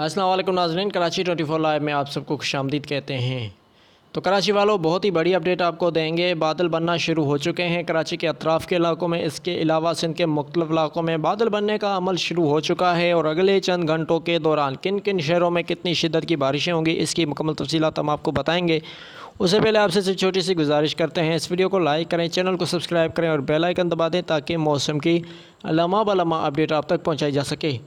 असलम नाजरीन, कराची 24 लाइव में आप सबको खुश आमदीद कहते हैं। तो कराची वालों, बहुत ही बड़ी अपडेट आपको देंगे। बादल बनना शुरू हो चुके हैं कराची के अतराफ़ के इलाकों में। इसके अलावा सिंध के मुख्तलिफ़ इलाकों में बादल बनने का अमल शुरू हो चुका है और अगले चंद घंटों के दौरान किन किन शहरों में कितनी शिदत की बारिशें होंगी, इसकी मुकम्मल तफसीत हम आपको बताएँगे। उससे पहले आपसे सिर्फ़ छोटी सी गुजारिश करते हैं, इस वीडियो को लाइक करें, चैनल को सब्सक्राइब करें और बेलाइकन दबा दें ताकि मौसम की लम्हा ब लम्हा अपडेट आप तक पहुँचाई जा सके।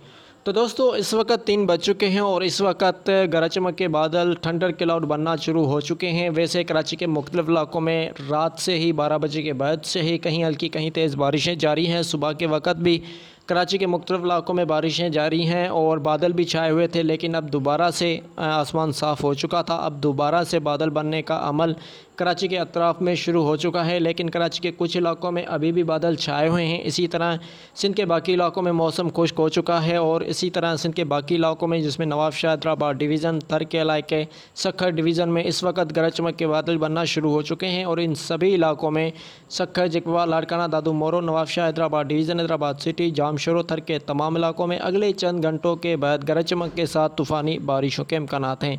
तो दोस्तों, इस वक्त तीन बज चुके हैं और इस वक्त गरज चमक के बादल ठंडर क्लाउड बनना शुरू हो चुके हैं। वैसे कराची के मुख्तलिफ़ इलाकों में रात से ही बारह बजे के बाद से ही कहीं हल्की, कहीं तेज़ बारिशें जारी हैं। सुबह के वक्त भी कराची के मुख्तलिफ़ इलाकों में बारिशें जारी हैं और बादल भी छाए हुए थे, लेकिन अब दोबारा से आसमान साफ़ हो चुका था। अब दोबारा से बादल बनने का अमल कराची के अतराफ़ में शुरू हो चुका है, लेकिन कराची के कुछ इलाकों में अभी भी बादल छाए हुए हैं। इसी तरह सिंध के बाकी इलाकों में मौसम खुश्क हो चुका है और इसी तरह सिंध के बाकी इलाकों में, जिसमें नवाब शाह हैदराबाद डिवीज़न तर के इलाके, सखर डिवीज़न में इस वक्त गरज चमक के बादल बनना शुरू हो चुके हैं और इन सभी इलाकों में सखर, जकवा, लाड़काना, दादू मोरो, नवाब शाह हैदराबाद डिवीज़न, हैदराबाद सिटी जाम थर के तमाम इलाकों में अगले चंद घंटों के बाद गरज चमक के साथ तूफ़ानी बारिशों के इम्कान हैं।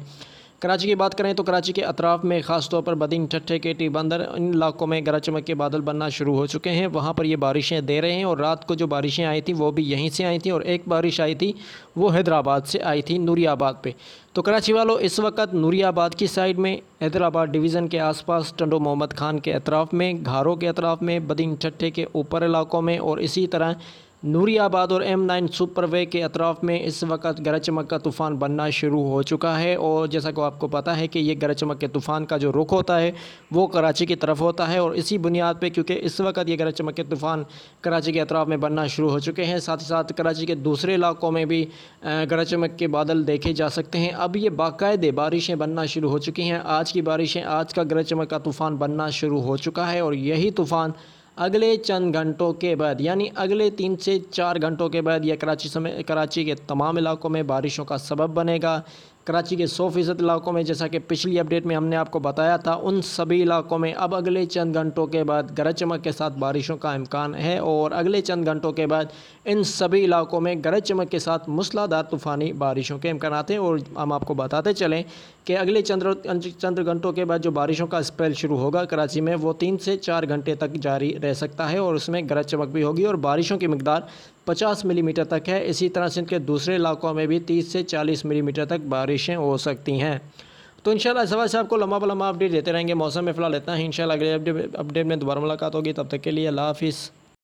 कराची की बात करें तो कराची के अतराफ़ में ख़ास तौर पर बदिन, ठट्ठे के टी बंदर, इन इलाकों में गरज चमक के बादल बनना शुरू हो चुके हैं। वहाँ पर ये बारिशें दे रहे हैं और रात को जो बारिशें आई थी, वो भी यहीं से आई थी और एक बारिश आई थी, वो हैदराबाद से आई थी, नूरियाबाद पे। तो कराची वालों इस वक्त नूरियाबाद की साइड में, हैदराबाद डिवीज़न के आसपास टंडो मोहम्मद खान के अतराफ़ में, घारों के अतराफ़ में, बदिन, ठट्ठे के ऊपर इलाकों में और इसी तरह नूरियाबाद और एम नाइन सुपरवे के अतराफ़ में इस वक्त गरज चमक का तूफ़ान बनना शुरू हो चुका है और जैसा कि आपको पता है कि ये गरज चमक के तूफ़ान का जो रुख होता है, वो कराची की तरफ़ होता है और इसी बुनियाद पे क्योंकि इस वक्त ये गरज चमक के तूफ़ान कराची के अतराफ़ में बनना शुरू हो चुके हैं। साथ ही साथ कराची के दूसरे इलाकों में भी गरज चमक के बादल देखे जा सकते हैं। अब ये बाकायदे बारिशें बनना शुरू हो चुकी हैं। आज की बारिशें, आज का गरज चमक का तूफ़ान बनना शुरू हो चुका है और यही तूफ़ान अगले चंद घंटों के बाद, यानी अगले तीन से चार घंटों के बाद, यह कराची समय, कराची के तमाम इलाकों में बारिशों का सबब बनेगा। कराची के सौ फ़ीसद इलाकों में, जैसा कि पिछली अपडेट में हमने आपको बताया था, उन सभी इलाकों में अब अगले चंद घंटों के बाद गरज चमक के साथ बारिशों का इम्कान है और अगले चंद घंटों के बाद इन सभी इलाकों में गरज चमक के साथ मूसलाधार तूफ़ानी बारिशों के इम्कान हैं और हम आपको बताते चलें कि अगले चंद्र चंद्र घंटों के बाद जो बारिशों का स्पेल शुरू होगा कराची में, वो तीन से चार घंटे तक जारी रह सकता है और उसमें गरज चमक भी होगी और बारिशों की मकदार 50 मिलीमीटर तक है। इसी तरह सिंध के दूसरे इलाकों में भी 30 से 40 मिलीमीटर तक बारिशें हो सकती हैं। तो इंशाल्लाह सवाल से आपको लंबा लंबा अपडेट देते रहेंगे। मौसम में फ़िलहाल इतना ही। इंशाल्लाह अगले अपडेट में दोबारा मुलाकात होगी। तब तक के लिए अल्लाह हाफिज़।